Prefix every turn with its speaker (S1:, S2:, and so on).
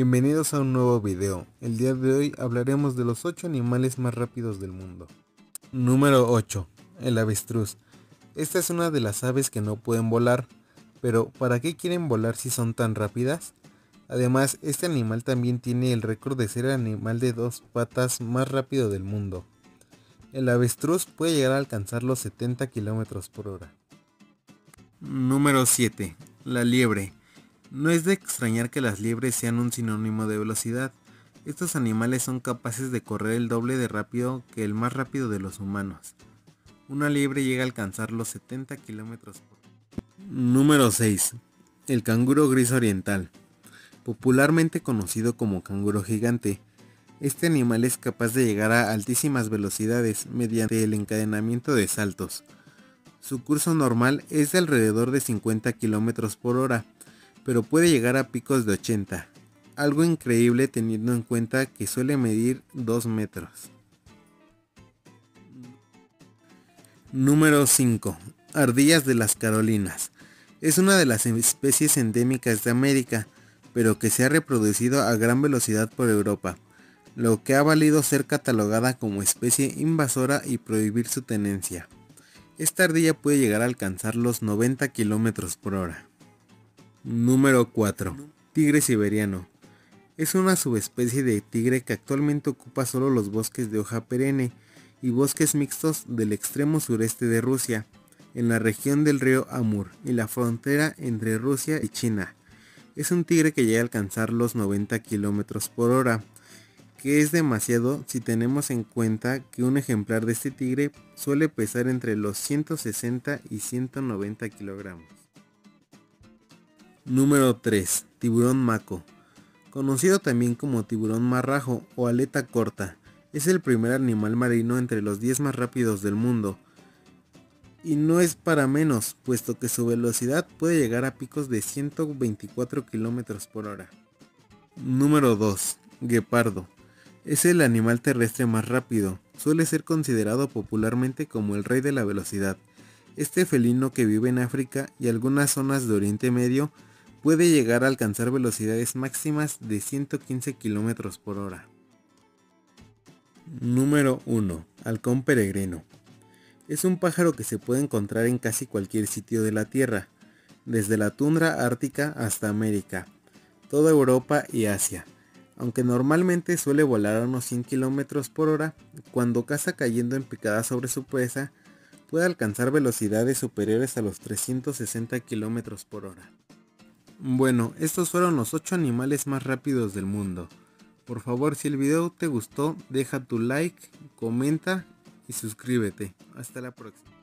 S1: Bienvenidos a un nuevo video. El día de hoy hablaremos de los 8 animales más rápidos del mundo. Número 8. El avestruz. Esta es una de las aves que no pueden volar, pero ¿para qué quieren volar si son tan rápidas? Además, este animal también tiene el récord de ser el animal de dos patas más rápido del mundo. El avestruz puede llegar a alcanzar los 70 km por hora. Número 7. La liebre. No es de extrañar que las liebres sean un sinónimo de velocidad. Estos animales son capaces de correr el doble de rápido que el más rápido de los humanos. Una liebre llega a alcanzar los 70 km por. Número 6. El canguro gris oriental. Popularmente conocido como canguro gigante, este animal es capaz de llegar a altísimas velocidades mediante el encadenamiento de saltos. Su curso normal es de alrededor de 50 km por hora, pero puede llegar a picos de 80, algo increíble teniendo en cuenta que suele medir 2 metros. Número 5. Ardillas de las Carolinas. Es una de las especies endémicas de América, pero que se ha reproducido a gran velocidad por Europa, lo que ha valido ser catalogada como especie invasora y prohibir su tenencia. Esta ardilla puede llegar a alcanzar los 90 km por hora. Número 4. Tigre siberiano. Es una subespecie de tigre que actualmente ocupa solo los bosques de hoja perenne y bosques mixtos del extremo sureste de Rusia, en la región del río Amur y la frontera entre Rusia y China. Es un tigre que llega a alcanzar los 90 km por hora, que es demasiado si tenemos en cuenta que un ejemplar de este tigre suele pesar entre los 160 y 190 kilogramos. Número 3. Tiburón maco. Conocido también como tiburón marrajo o aleta corta, es el primer animal marino entre los 10 más rápidos del mundo, y no es para menos, puesto que su velocidad puede llegar a picos de 124 km por hora. Número 2. Guepardo. Es el animal terrestre más rápido, suele ser considerado popularmente como el rey de la velocidad. Este felino que vive en África y algunas zonas de Oriente Medio puede llegar a alcanzar velocidades máximas de 115 km por hora. Número 1. Halcón peregrino. Es un pájaro que se puede encontrar en casi cualquier sitio de la Tierra, desde la tundra ártica hasta América, toda Europa y Asia. Aunque normalmente suele volar a unos 100 km por hora, cuando caza cayendo en picada sobre su presa, puede alcanzar velocidades superiores a los 360 km por hora. Bueno, estos fueron los 8 animales más rápidos del mundo. Por favor, si el video te gustó, deja tu like, comenta y suscríbete. Hasta la próxima.